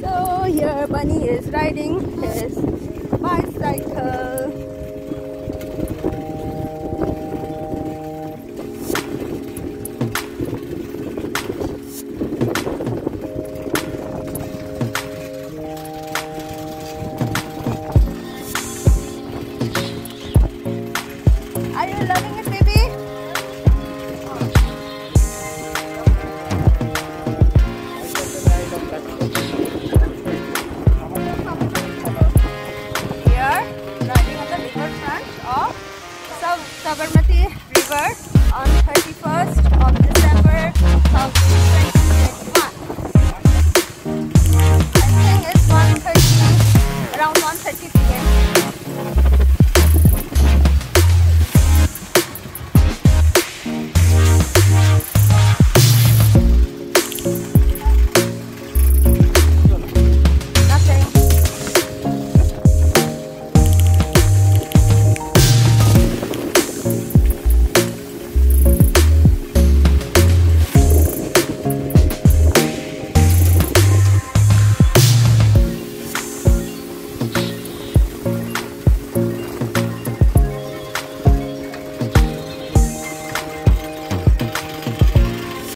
So here Bunny is riding his bicycle. Are you loving Sabarmati River on 31st of December 2021. I think it's 1.30, around 1.30 p.m.